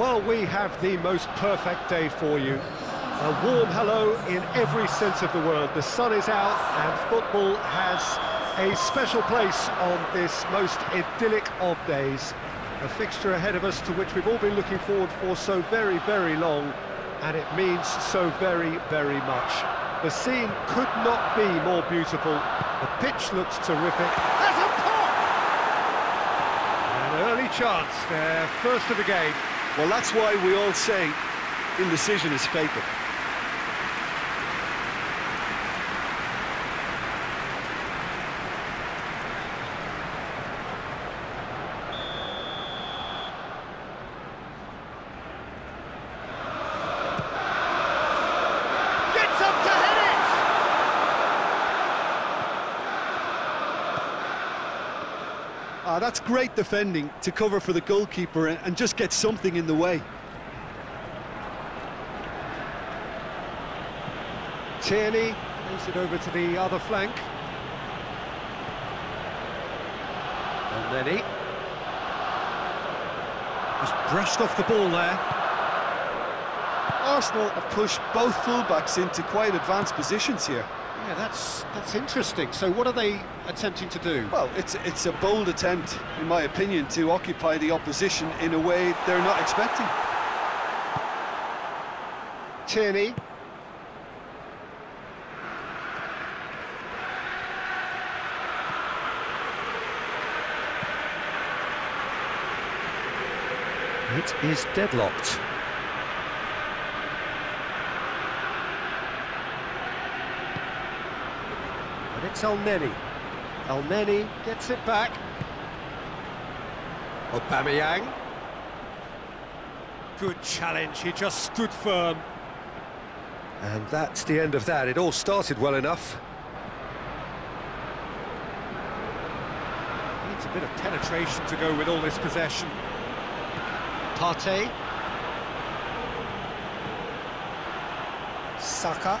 Well, we have the most perfect day for you. A warm hello in every sense of the word. The sun is out and football has a special place on this most idyllic of days. A fixture ahead of us to which we've all been looking forward for so very, very long, and it means so very, very much. The scene could not be more beautiful. The pitch looks terrific. A pop! An early chance there, first of the game. Well, that's why we all say indecision is fatal. Gets up to hit it! Ah, that's great defending to cover for the goalkeeper and, and just get something in the way. Tierney plays it over to the other flank. And then he just brushed off the ball there. Arsenal have pushed both fullbacks into quite advanced positions here. Yeah, that's that's interesting. So what are they attempting to do? Well, it's it's a bold attempt, in my opinion, to occupy the opposition in a way they're not expecting. Tierney. It is deadlocked. It's Elneny. El Neni gets it back. Aubameyang. Good challenge, he just stood firm. And that's the end of that. It all started well enough. Needs a bit of penetration to go with all this possession. Partey. Saka.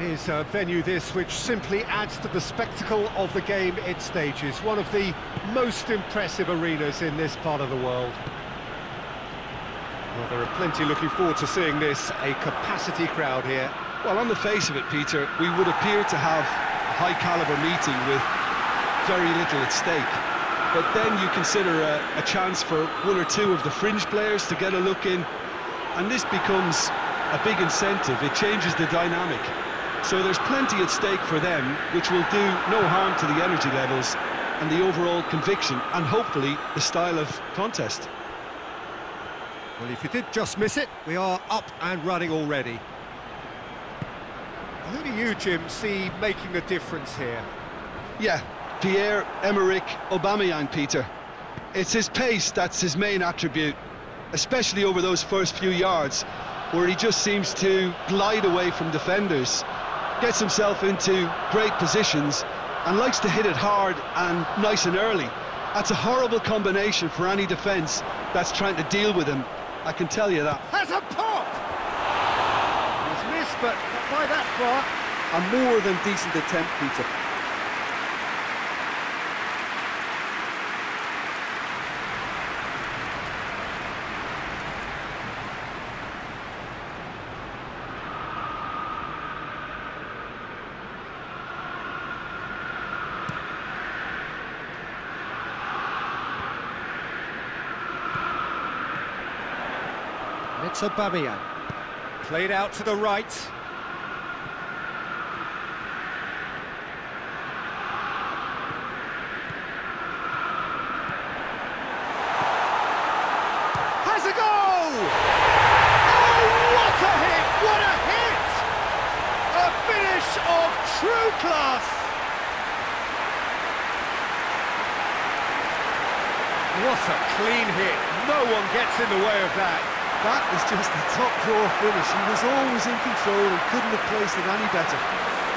Is a venue this which simply adds to the spectacle of the game it stages. One of the most impressive arenas in this part of the world. Well, there are plenty looking forward to seeing this, a capacity crowd here. Well, on the face of it, Peter, we would appear to have a high-caliber meeting with very little at stake. But then you consider a, a chance for one or two of the fringe players to get a look in, and this becomes a big incentive. It changes the dynamic. So there's plenty at stake for them, which will do no harm to the energy levels and the overall conviction, and hopefully the style of contest. Well, if you did just miss it, we are up and running already. Who do you, Jim, see making a difference here? Yeah, Pierre-Emerick Aubameyang, Peter. It's his pace that's his main attribute, especially over those first few yards, where he just seems to glide away from defenders, gets himself into great positions, and likes to hit it hard and nice and early. That's a horrible combination for any defence that's trying to deal with him, I can tell you that. Has a pop! He's missed, but by that far. A more than decent attempt, Peter. It's Aubameyang. Played out to the right. Has a goal! Oh, what a hit! What a hit! A finish of true class! What a clean hit. No one gets in the way of that. That is just the top draw finish. He was always in control and couldn't have placed it any better.